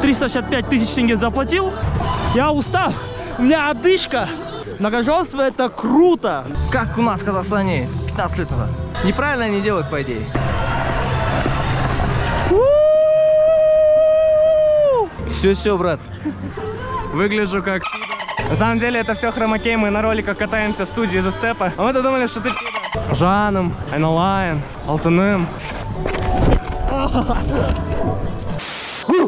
365 тысяч тенге заплатил. Я устал. У меня одышка. Многоженство это круто. Как у нас в Казахстане 15 лет назад. Неправильно они делают, по идее. Все-все, брат. Выгляжу как... На самом деле это все хромакей, мы на роликах катаемся в студии за степа. А мы-то думали, что ты Жаном, Айналайн, Алтыным.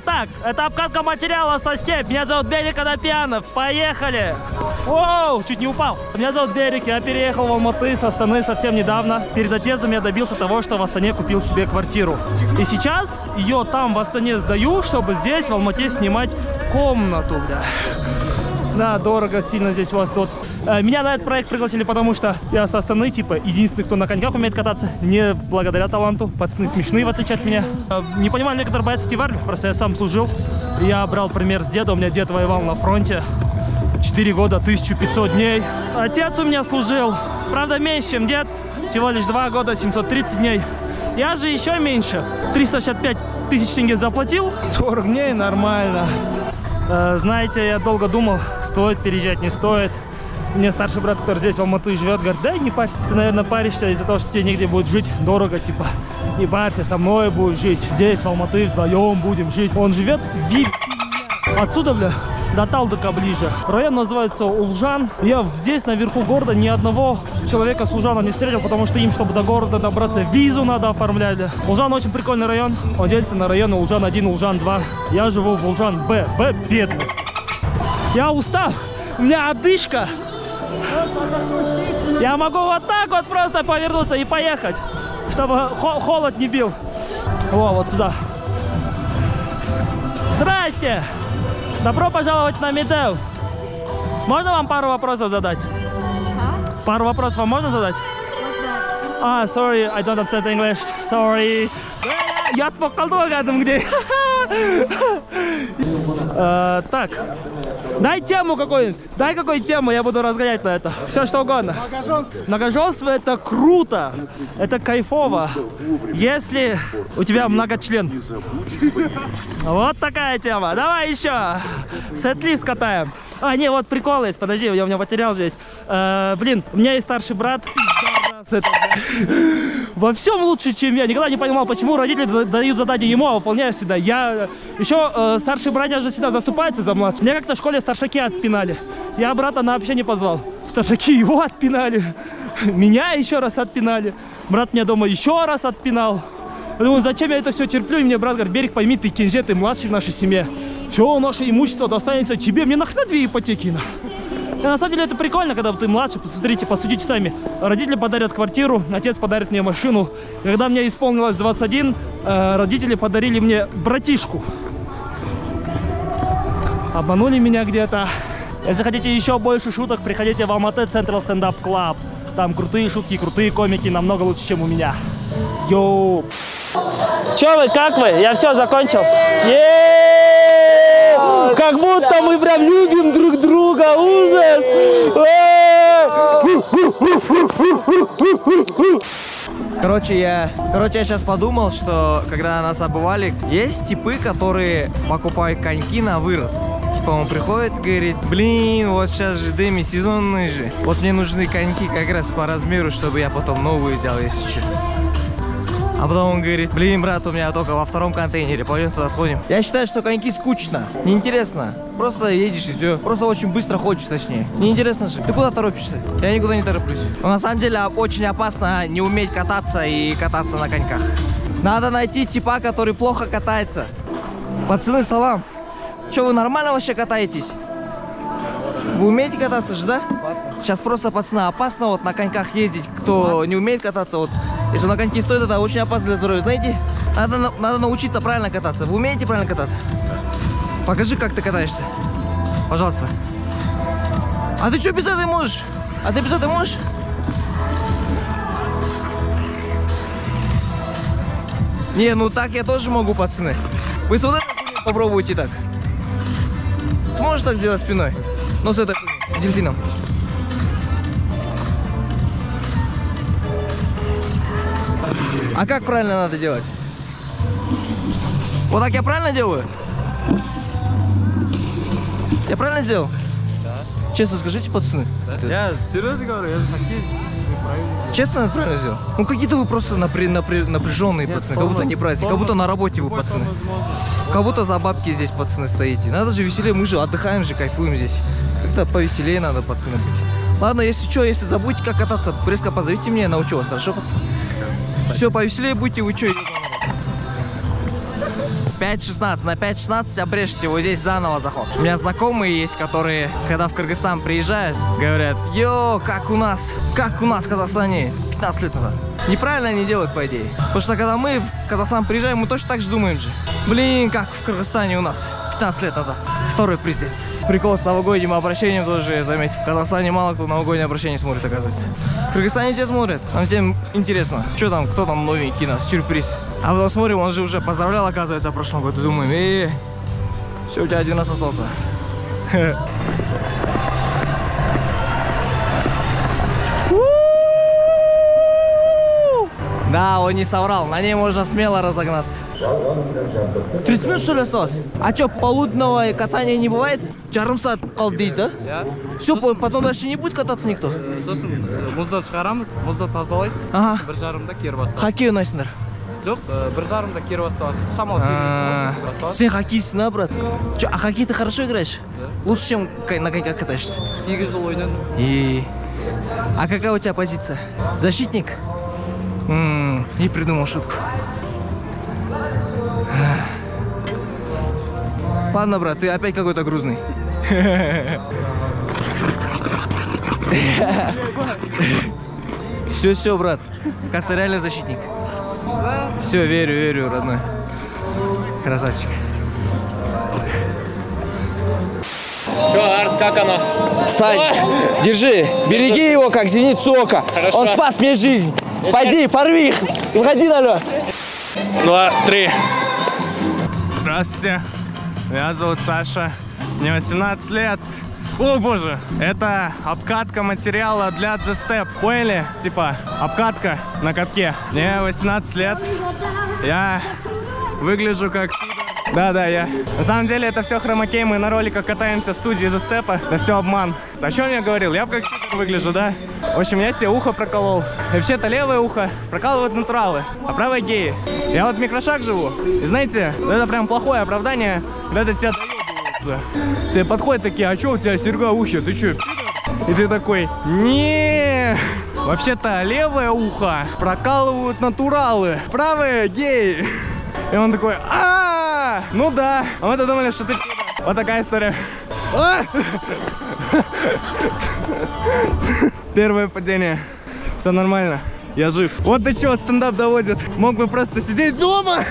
Так, это обкатка материала со степь. Меня зовут Берик Адапьянов. Поехали! Оу, чуть не упал. Меня зовут Берик, я переехал в Алматы с Астаны совсем недавно. Перед отъездом я добился того, что в Астане купил себе квартиру. И сейчас ее там в Астане сдаю, чтобы здесь, в Алмате, снимать комнату, бля. Да, дорого сильно здесь у вас тут. Э, Меня на этот проект пригласили, потому что я со Астаны, типа, единственный, кто на коньках умеет кататься. Не благодаря таланту. Пацаны смешные, в отличие от меня. Э, Не понимаю, некоторые боятся Тиварли, просто я сам служил. Я брал пример с деда, у меня дед воевал на фронте. 4 года, 1500 дней. Отец у меня служил, правда, меньше, чем дед. Всего лишь 2 года, 730 дней. Я же еще меньше. 365 тысяч тенге заплатил. 40 дней, нормально. Э, Знаете, я долго думал, стоит переезжать, не стоит. Мне старший брат, который здесь в Алматы живет, говорит, да не парься, ты, наверное, паришься из-за того, что тебе негде будет жить дорого, типа, не парься, со мной будешь жить. Здесь, в Алматы, вдвоем будем жить. Он живет Ви- Отсюда, бля, до Талдыка ближе. Район называется Улжан. Я здесь, наверху города, ни одного человека с Улжана не встретил, потому что им, чтобы до города добраться, визу надо оформлять. Улжан очень прикольный район. Он делится на районы Улжан-1, Улжан-2. Я живу в Улжан-Б. Б – бедность. Я устал. У меня одышка. Я могу вот так вот просто повернуться и поехать, чтобы хо- холод не бил. Во, вот сюда. Здрасте! Добро пожаловать на Медеу. Можно вам пару вопросов задать? Пару вопросов вам можно задать? А, sorry, I don't understand English. Sorry. Я рядом где. Э, Так, дай тему какую-нибудь. Дай какую тему, я буду разгонять на это. Все что угодно. Многоженство это круто. Это кайфово. Если у тебя многочлен. Вот такая тема. Давай еще. Сет-лист катаем. А, не, вот прикол есть. Подожди, я у меня потерял здесь. Э, блин, у меня есть старший брат. Это. Во всем лучше, чем я. Никогда не понимал, почему родители да- дают задание ему, а выполняю всегда. Я еще э, старший братья же всегда заступается за младших. Меня как-то в школе старшаки отпинали. Я брата на общение позвал. Старшаки его отпинали. Меня еще раз отпинали. Брат меня дома еще раз отпинал. Я думаю, зачем я это все терплю? И мне брат говорит, Берег, пойми, ты кинже, ты младший в нашей семье. Все наше имущество достанется тебе. Мне нахрена две ипотеки? на? И на самом деле это прикольно, когда ты младший, посмотрите, посудите сами. Родители подарят квартиру, отец подарит мне машину. Когда мне исполнилось 21, э, родители подарили мне братишку. Обманули меня где-то. Если хотите еще больше шуток, приходите в Алматы Central Stand Up Club. Там крутые шутки, крутые комики, намного лучше, чем у меня. Йоу! Че вы, как вы? Я все закончил. Е-е-е! Как будто мы прям любим друг друга. Ужас! Короче, я, короче, я сейчас подумал, что когда нас обывали, есть типы, которые покупают коньки на вырост. Типа он приходит, говорит, блин, вот сейчас же деми сезонный же. Вот мне нужны коньки как раз по размеру, чтобы я потом новую взял, если что. А потом он говорит, блин, брат, у меня только во втором контейнере, пойдем туда сходим. Я считаю, что коньки скучно, неинтересно. Просто едешь и все. Просто очень быстро ходишь, точнее. Неинтересно же. Ты куда торопишься? Я никуда не тороплюсь. Но на самом деле очень опасно не уметь кататься и кататься на коньках. Надо найти типа, который плохо катается. Пацаны, салам. Че, вы нормально вообще катаетесь? Вы умеете кататься же, да? Сейчас просто, пацаны, опасно вот на коньках ездить. Кто не умеет кататься, вот если на коньки стоит, это очень опасно для здоровья. Знаете, надо, на- надо научиться правильно кататься. Вы умеете правильно кататься? Покажи, как ты катаешься. Пожалуйста. А ты что без этой можешь? А ты без этой можешь? Не, ну так я тоже могу, пацаны. Вы с вот этой попробуйте так. Сможешь так сделать спиной? Ну, с этой с дельфином. А как правильно надо делать? Вот так я правильно делаю? Я правильно сделал? Да. Честно скажите, пацаны. Я серьезно говорю, я хоккей. Честно, правильно сделал? Ну какие-то вы просто напря- напря- напряженные пацаны, как будто не праздник, как будто на работе вы пацаны. Как будто за бабки здесь, пацаны, стоите. Надо же веселее, мы же отдыхаем же, кайфуем здесь. Как-то повеселее надо, пацаны, быть. Ладно, если что, если забудете, как кататься, резко позовите меня, я научу вас, хорошо, пацаны? Все, повеселее будьте, вы что, 5.16. На 5.16 обрежьте вот здесь заново заход. У меня знакомые есть, которые, когда в Кыргызстан приезжают, говорят, йо, как у нас, как у нас в Казахстане 15 лет назад. Неправильно они делают, по идее. Потому что когда мы в Казахстан приезжаем, мы точно так же думаем же. Блин, как в Кыргызстане у нас 15 лет назад. Второй президент. Прикол с новогодним обращением тоже, заметьте, в Казахстане мало кто новогоднее обращение смотрит, оказывается. В Кыргызстане все смотрят, нам всем интересно, что там, кто там новенький нас, сюрприз. А потом смотрим, он же уже поздравлял, оказывается, в прошлом году, думаем, э, все, у тебя один раз остался. Да, он не соврал, на ней можно смело разогнаться. 30 минут что ли осталось? А что, полуденного катания не бывает? Жарым саат қалды дейді, да? иә Все, потом дальше не будет кататься никто? сосын э, мұзды шығарамыз мұзды тазалайды Ага. бір жарымда кері басталады Хоккей ойнайсыңдар. жоқ э, бір жарымда кері басталады шамалы А, кері басталады Сен хоккейстің, да, брат? Че, а хоккей ты хорошо играешь? Лучше, чем ка- на коньках катаешься. сегіз жыл ойнадым И... А какая у тебя позиция? Защитник? М, Не придумал шутку. Ладно, брат, ты опять какой-то грузный. Все, все, брат. Каса реально защитник. Все, верю, верю, родной. Красавчик. Че, Арс, как оно? Сань, держи, береги его, как зеницу ока. Он спас мне жизнь. Пойди, порви их, выходи на лед. Два, три. Здравствуйте, меня зовут Саша, мне 18 лет. О боже, это обкатка материала для The Step. Поняли? Типа, обкатка на катке. Мне 18 лет, я выгляжу как... Да, да, я. На самом деле это все хромакей, мы на роликах катаемся в студии The Step. Это все обман. О чем я говорил? Я как выгляжу, да? В общем, я себе ухо проколол. И вообще-то левое ухо прокалывают натуралы, а правое геи. Я вот микрошаг живу. И знаете, это прям плохое оправдание, когда тебя доебываются. Тебе подходят такие, а что у тебя серьга в ухе? Ты пидор?» И ты такой, не Вообще-то левое ухо прокалывают натуралы, правое геи. И он такой, а, ну да. А мы-то думали, что ты. Вот такая история. А! Первое падение. Все нормально. Я жив. Вот до чего стендап доводит. Мог бы просто сидеть дома.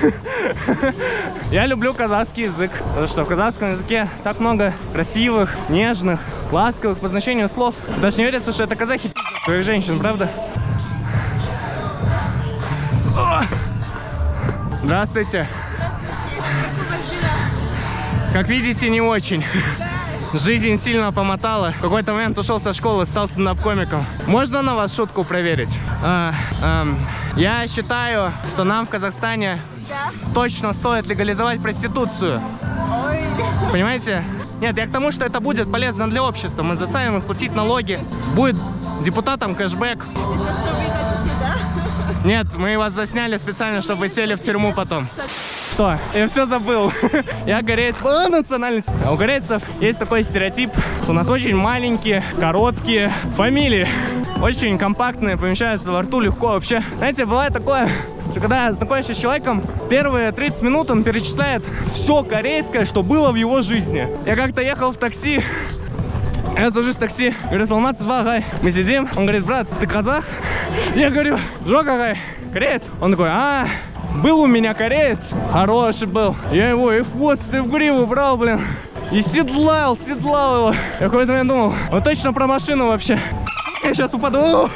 Я люблю казахский язык. Потому что в казахском языке так много красивых, нежных, ласковых по значению слов. Даже не верится, что это казахи пиздят своих женщин, правда? Здравствуйте. Как видите, не очень. Жизнь сильно помотала. В какой-то момент ушел со школы, стал стендап-комиком. Можно на вас шутку проверить? А, ам, я считаю, что нам в Казахстане точно стоит легализовать проституцию. Понимаете? Нет, я к тому, что это будет полезно для общества. Мы заставим их платить налоги. Будет депутатам кэшбэк. Нет, мы вас засняли специально, чтобы вы сели в тюрьму потом. Что? Я все забыл. Я кореец по национальности. А у корейцев есть такой стереотип, что у нас очень маленькие, короткие фамилии. Очень компактные, помещаются во рту легко вообще. Знаете, бывает такое, что когда знакомишься с человеком, первые 30 минут он перечисляет все корейское, что было в его жизни. Я как-то ехал в такси, я сажусь в такси, говорю, Салмат Сбагай. Мы сидим, он говорит, брат, ты казах? Я говорю, Жокагай, кореец. Он такой, а, был у меня кореец, хороший был. Я его и в хвост, и в гриву брал, блин. И седлал, седлал его. Я какой-то момент думал, он точно про машину вообще. Я сейчас упаду.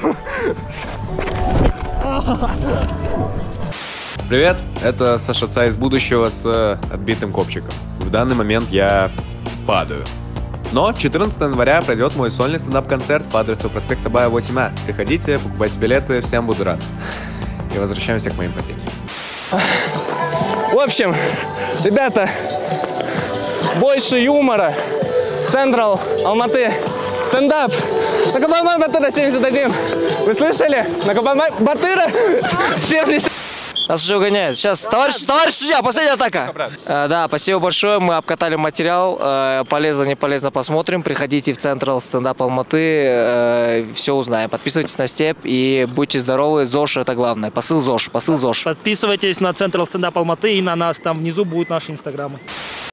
Привет, это Саша Цай из будущего с э, отбитым копчиком. В данный момент я падаю. Но 14 января пройдет мой сольный стендап-концерт по адресу проспекта Бая 8А. Приходите, покупайте билеты, всем буду рад. И возвращаемся к моим падениям. В общем, ребята, больше юмора. Централ, Алматы, стендап. На Кабанбай Батыра 71. Вы слышали? На Кабанбай Батыра 70. Нас уже угоняют. Сейчас, товарищ, товарищ судья, последняя атака. Э, да, спасибо большое. Мы обкатали материал. Э, полезно, не полезно посмотрим. Приходите в Централ стендап Алматы. все узнаем. Подписывайтесь на степ и будьте здоровы. ЗОЖ это главное. Посыл ЗОЖ. Посыл ЗОЖ. Подписывайтесь на Централ Стендап Алматы и на нас. Там внизу будут наши инстаграмы.